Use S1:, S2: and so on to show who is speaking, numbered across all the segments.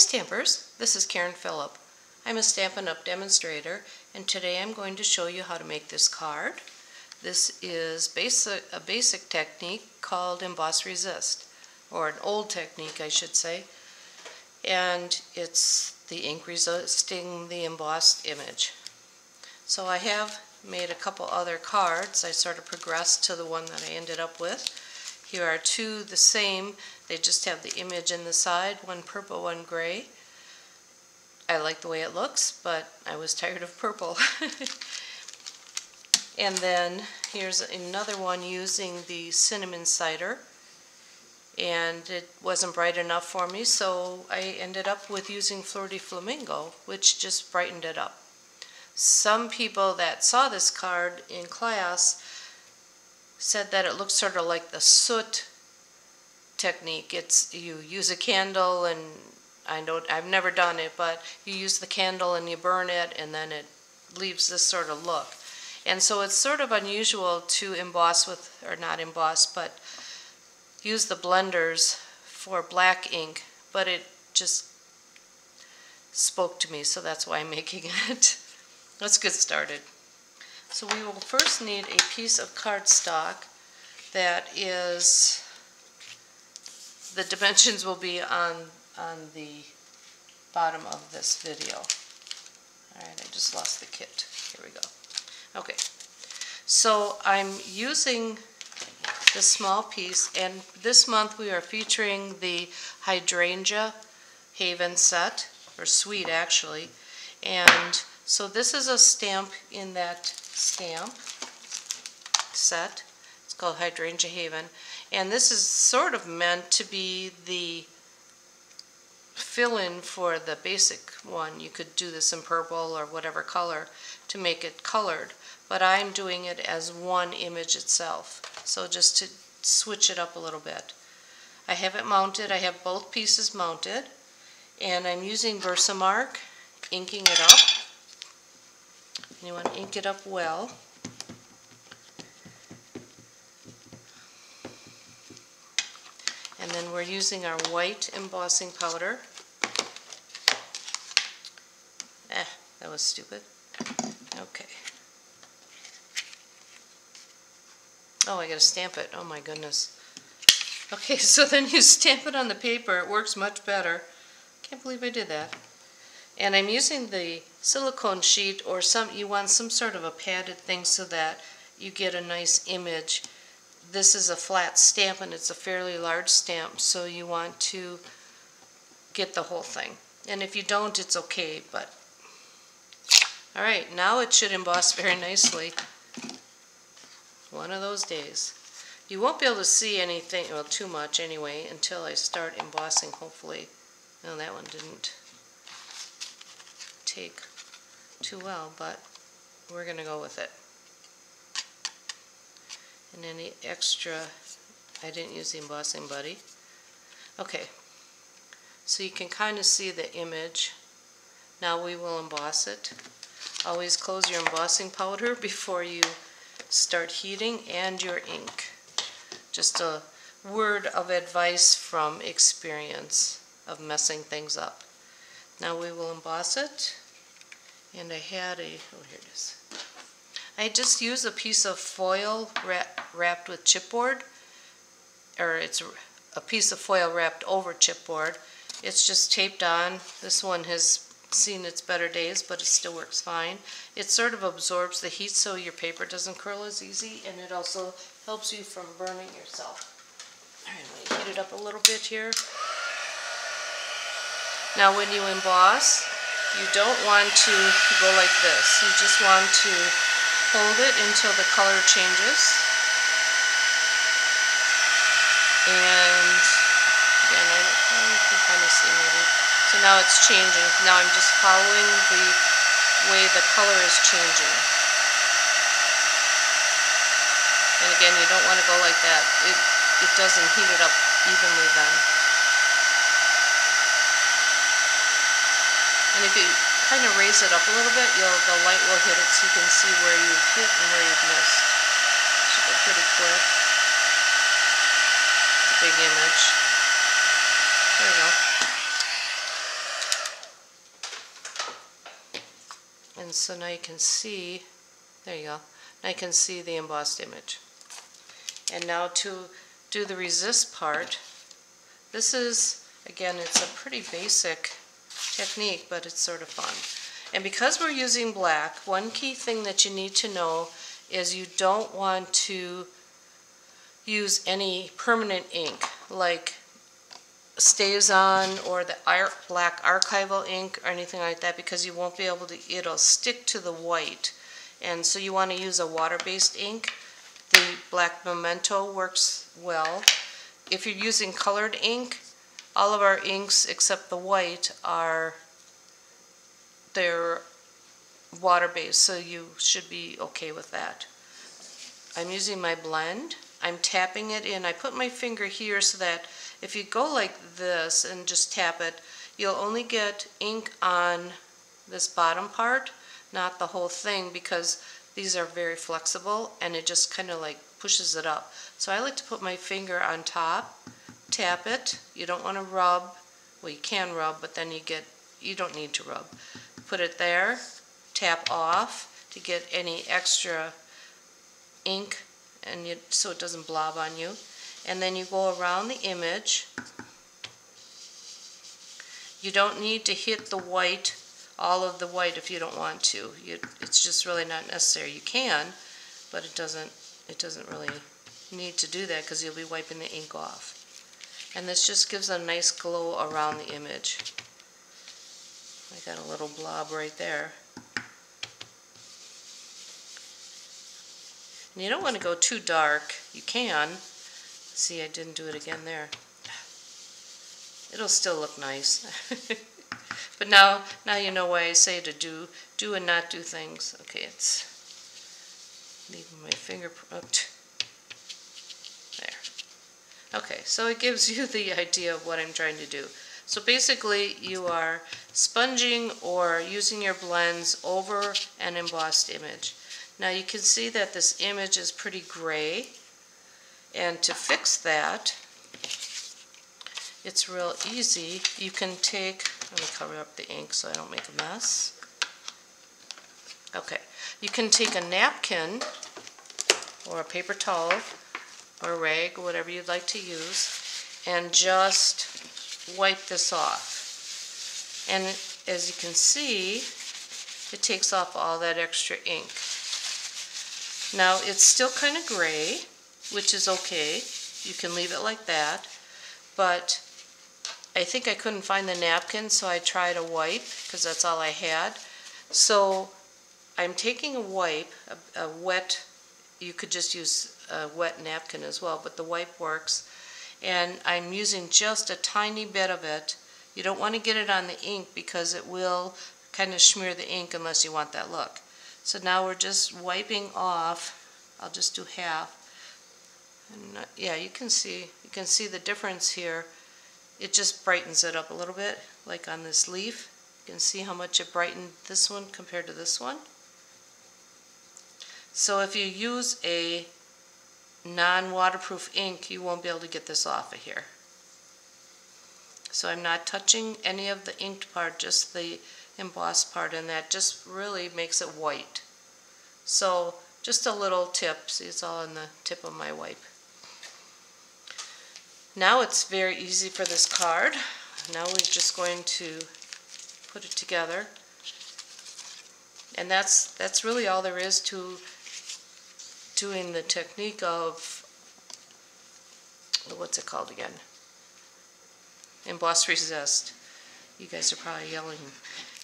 S1: Stampers, this is Karen Philipp. I'm a Stampin' Up! demonstrator and today I'm going to show you how to make this card. This is basic, a basic technique called Emboss Resist, or an old technique I should say, and it's the ink resisting the embossed image. So I have made a couple other cards. I sort of progressed to the one that I ended up with. Here are two the same, they just have the image in the side, one purple, one gray. I like the way it looks, but I was tired of purple. and then here's another one using the cinnamon cider. And it wasn't bright enough for me, so I ended up with using Flirty Flamingo, which just brightened it up. Some people that saw this card in class said that it looks sort of like the soot technique. It's you use a candle and I don't I've never done it, but you use the candle and you burn it and then it leaves this sort of look. And so it's sort of unusual to emboss with or not emboss, but use the blenders for black ink, but it just spoke to me, so that's why I'm making it. Let's get started. So we will first need a piece of cardstock that is, the dimensions will be on, on the bottom of this video. Alright, I just lost the kit. Here we go. Okay, so I'm using this small piece, and this month we are featuring the Hydrangea Haven set, or suite actually, and so this is a stamp in that stamp set. It's called Hydrangea Haven. And this is sort of meant to be the fill-in for the basic one. You could do this in purple or whatever color to make it colored. But I'm doing it as one image itself. So just to switch it up a little bit. I have it mounted. I have both pieces mounted. And I'm using Versamark, inking it up. You want to ink it up well. And then we're using our white embossing powder. Eh, that was stupid. Okay. Oh, I gotta stamp it. Oh my goodness. Okay, so then you stamp it on the paper. It works much better. Can't believe I did that. And I'm using the silicone sheet or some, you want some sort of a padded thing so that you get a nice image. This is a flat stamp and it's a fairly large stamp, so you want to get the whole thing. And if you don't, it's okay, but... Alright, now it should emboss very nicely. One of those days. You won't be able to see anything, well, too much anyway, until I start embossing, hopefully. No, that one didn't take too well, but we're going to go with it. And any extra, I didn't use the embossing buddy. Okay, so you can kind of see the image. Now we will emboss it. Always close your embossing powder before you start heating and your ink. Just a word of advice from experience of messing things up. Now we will emboss it. And I had a, oh here it is. I just used a piece of foil wrap, wrapped with chipboard, or it's a piece of foil wrapped over chipboard. It's just taped on. This one has seen its better days, but it still works fine. It sort of absorbs the heat so your paper doesn't curl as easy, and it also helps you from burning yourself. All right, me heat it up a little bit here. Now when you emboss, you don't want to go like this. You just want to hold it until the color changes. And again, I, you can kind of see maybe. So now it's changing. Now I'm just following the way the color is changing. And again, you don't want to go like that. It, it doesn't heat it up evenly then. if you kind of raise it up a little bit, you'll the light will hit it so you can see where you've hit and where you've missed. Should be pretty quick. It's a big image. There you go. And so now you can see, there you go, now you can see the embossed image. And now to do the resist part, this is, again, it's a pretty basic technique, but it's sort of fun. And because we're using black, one key thing that you need to know is you don't want to use any permanent ink, like StazOn or the black archival ink or anything like that, because you won't be able to, it'll stick to the white. And so you want to use a water-based ink. The black memento works well. If you're using colored ink, all of our inks except the white are they're water-based, so you should be okay with that. I'm using my blend. I'm tapping it in. I put my finger here so that if you go like this and just tap it, you'll only get ink on this bottom part, not the whole thing, because these are very flexible and it just kind of like pushes it up. So I like to put my finger on top, tap it. You don't want to rub. Well, you can rub, but then you get, you don't need to rub. Put it there, tap off to get any extra ink and you, so it doesn't blob on you. And then you go around the image. You don't need to hit the white, all of the white if you don't want to. You, it's just really not necessary. You can, but it doesn't, it doesn't really need to do that because you'll be wiping the ink off. And this just gives a nice glow around the image. I got a little blob right there. And you don't want to go too dark. You can. See, I didn't do it again there. It'll still look nice. but now, now you know why I say to do, do and not do things. Okay, it's leaving my finger oh, up. Okay, so it gives you the idea of what I'm trying to do. So basically, you are sponging or using your blends over an embossed image. Now you can see that this image is pretty gray. And to fix that, it's real easy. You can take, let me cover up the ink so I don't make a mess. Okay, you can take a napkin or a paper towel or rag, whatever you'd like to use, and just wipe this off. And as you can see, it takes off all that extra ink. Now it's still kind of gray, which is okay. You can leave it like that. But I think I couldn't find the napkin, so I tried a wipe because that's all I had. So I'm taking a wipe, a, a wet, you could just use a wet napkin as well, but the wipe works. And I'm using just a tiny bit of it. You don't want to get it on the ink because it will kind of smear the ink unless you want that look. So now we're just wiping off, I'll just do half. And uh, yeah, you can see, you can see the difference here. It just brightens it up a little bit, like on this leaf. You can see how much it brightened this one compared to this one. So if you use a non-waterproof ink, you won't be able to get this off of here. So I'm not touching any of the inked part, just the embossed part, and that just really makes it white. So just a little tip, see it's all in the tip of my wipe. Now it's very easy for this card. Now we're just going to put it together. And that's, that's really all there is to doing the technique of, what's it called again? Emboss Resist. You guys are probably yelling,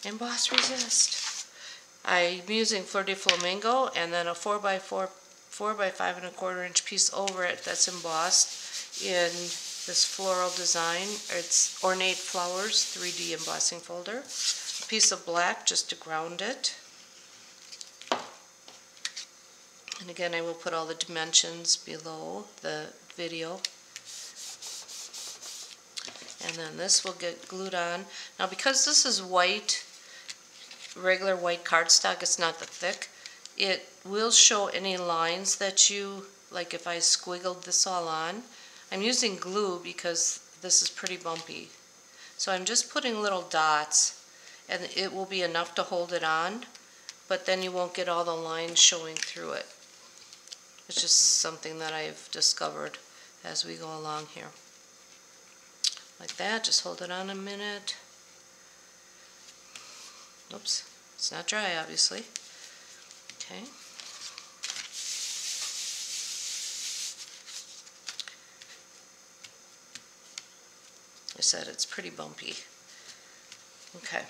S1: Emboss Resist. I'm using Flirty Flamingo and then a 4x4, 4x5 and a quarter inch piece over it that's embossed in this floral design. It's Ornate Flowers 3D embossing folder. A piece of black just to ground it. And again, I will put all the dimensions below the video. And then this will get glued on. Now because this is white, regular white cardstock, it's not that thick, it will show any lines that you, like if I squiggled this all on. I'm using glue because this is pretty bumpy. So I'm just putting little dots and it will be enough to hold it on. but then you won't get all the lines showing through it. It's just something that I've discovered as we go along here. Like that, just hold it on a minute. Oops, it's not dry, obviously. Okay. I said it's pretty bumpy. Okay.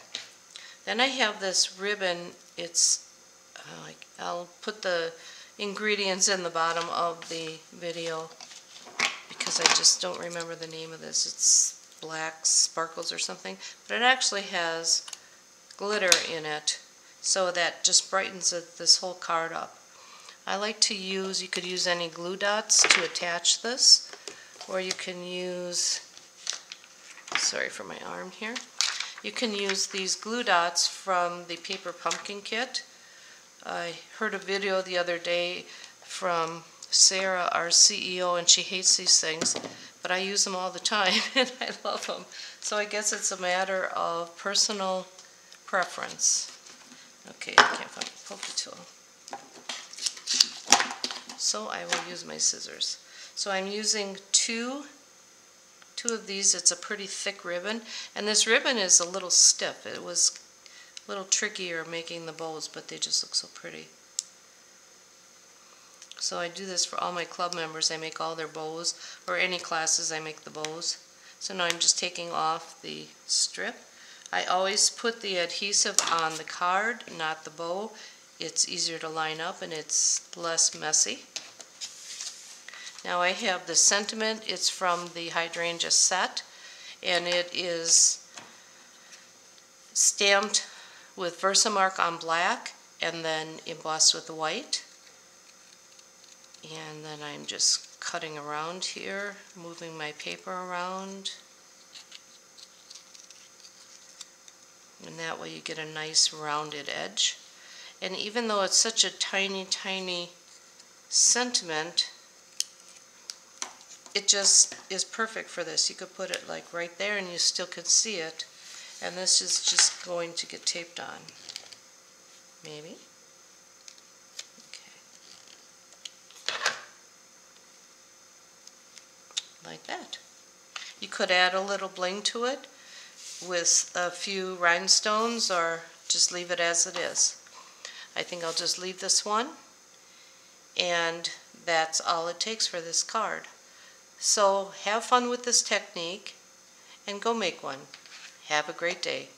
S1: Then I have this ribbon, it's, uh, I'll put the ingredients in the bottom of the video because I just don't remember the name of this. It's black sparkles or something, but it actually has glitter in it, so that just brightens it- this whole card up. I like to use, you could use any glue dots to attach this, or you can use, sorry for my arm here, you can use these glue dots from the paper pumpkin kit. I heard a video the other day from Sara, our CEO, and she hates these things, but I use them all the time and I love them. So I guess it's a matter of personal preference. Okay, I can't find a poke tool. So I will use my scissors. So I'm using two, two of these. It's a pretty thick ribbon, and this ribbon is a little stiff. It was little trickier making the bows, but they just look so pretty. So I do this for all my club members. I make all their bows, or any classes I make the bows. So now I'm just taking off the strip. I always put the adhesive on the card, not the bow. It's easier to line up and it's less messy. Now I have the sentiment, it's from the hydrangea set, and it is stamped with Versamark on black and then embossed with white. And then I'm just cutting around here, moving my paper around. And that way you get a nice rounded edge. And even though it's such a tiny, tiny sentiment, it just is perfect for this. You could put it like right there and you still can see it. And this is just going to get taped on. Maybe. Okay. Like that. You could add a little bling to it with a few rhinestones or just leave it as it is. I think I'll just leave this one and that's all it takes for this card. So have fun with this technique and go make one. Have a great day.